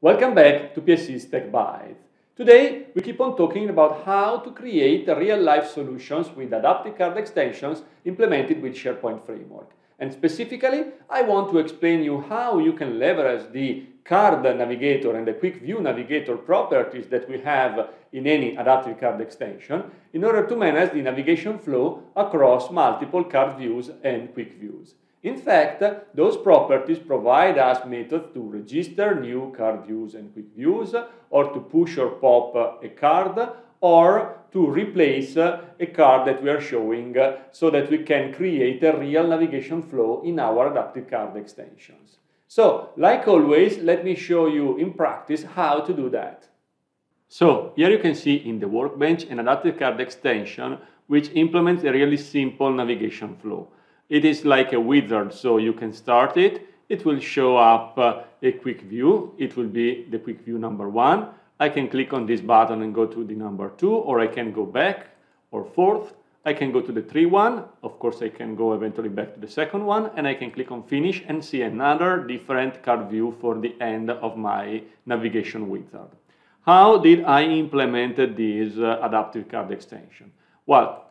Welcome back to PiaSys Tech Bites. Today, we keep on talking about how to create real-life solutions with adaptive card extensions implemented with SharePoint Framework. And specifically, I want to explain you how you can leverage the card navigator and the quick view navigator properties that we have in any adaptive card extension in order to manage the navigation flow across multiple card views and quick views. In fact, those properties provide us methods to register new card views and quick views, or to push or pop a card, or to replace a card that we are showing so that we can create a real navigation flow in our adaptive card extensions. So, like always, let me show you in practice how to do that. So, here you can see in the workbench an adaptive card extension which implements a really simple navigation flow. It is like a wizard, so you can start it. It will show up uh, a quick view. It will be the quick view number one. I can click on this button and go to the number two, or I can go back or forth. I can go to the three one. Of course, I can go eventually back to the second one, and I can click on finish and see another different card view for the end of my navigation wizard. How did I implement this uh, adaptive card extension? Well,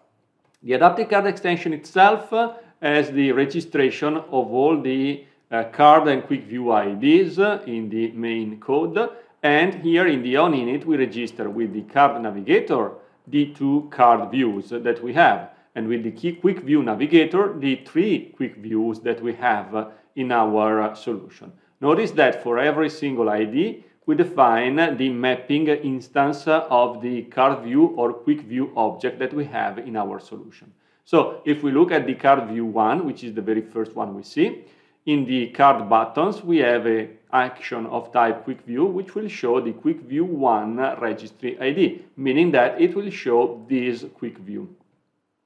the adaptive card extension itself uh, as the registration of all the uh, card and quick view IDs in the main code. And here in the OnInit, we register with the card navigator the two card views that we have. And with the key quick view navigator, the three quick views that we have in our solution. Notice that for every single ID, we define the mapping instance of the card view or quick view object that we have in our solution. So if we look at the card view 1, which is the very first one we see, in the card buttons, we have a action of type quick view, which will show the quick view 1 registry ID, meaning that it will show this quick view.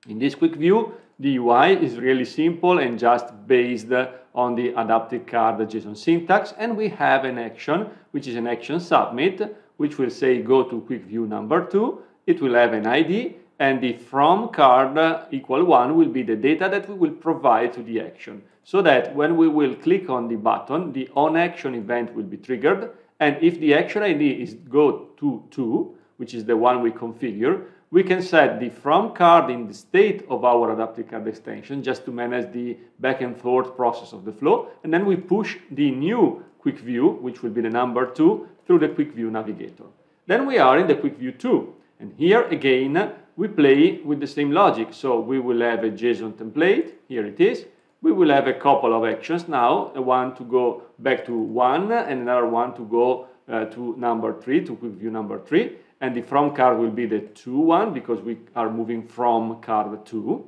In this quick view, the UI is really simple and just based on the adaptive card JSON syntax, and we have an action, which is an action submit, which will say go to quick view number 2, it will have an ID, and the from card equal 1 will be the data that we will provide to the action. So that when we will click on the button, the on action event will be triggered, and if the action ID is go to 2, which is the one we configure, we can set the from card in the state of our adaptive card extension just to manage the back and forth process of the flow, and then we push the new quick view, which will be the number 2, through the quick view navigator. Then we are in the quick view 2, and here again we play with the same logic. So we will have a JSON template, here it is. We will have a couple of actions now, one to go back to one and another one to go uh, to number three, to quick view number three. And the from card will be the two one because we are moving from card two.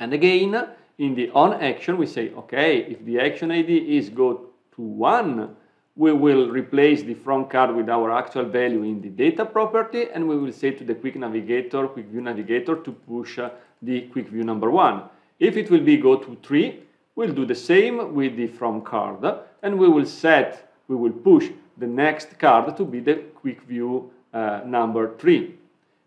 And again, in the on action, we say, okay, if the action ID is go to one, we will replace the from card with our actual value in the data property and we will say to the quick navigator, quick view navigator to push uh, the quick view number one. If it will be go to three, we'll do the same with the from card and we will set, we will push the next card to be the quick view uh, number three.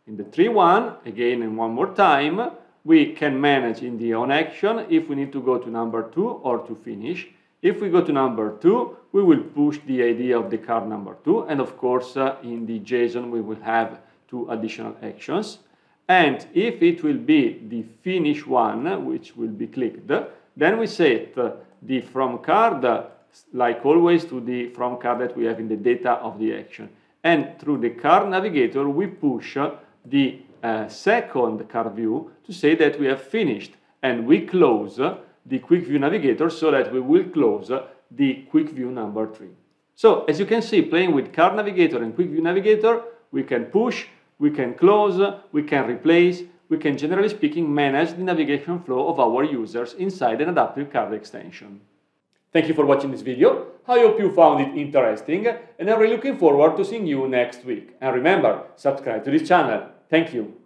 In the three one, again and one more time, we can manage in the on action if we need to go to number two or to finish if we go to number two, we will push the ID of the card number two. And of course, uh, in the JSON, we will have two additional actions. And if it will be the finish one, which will be clicked, then we set uh, the from card, uh, like always, to the from card that we have in the data of the action. And through the card navigator, we push uh, the uh, second card view to say that we have finished. And we close the quick view navigator so that we will close the quick view number three. So as you can see, playing with card navigator and quick view navigator, we can push, we can close, we can replace, we can generally speaking manage the navigation flow of our users inside an adaptive card extension. Thank you for watching this video. I hope you found it interesting and I'm really looking forward to seeing you next week. And remember, subscribe to this channel. Thank you.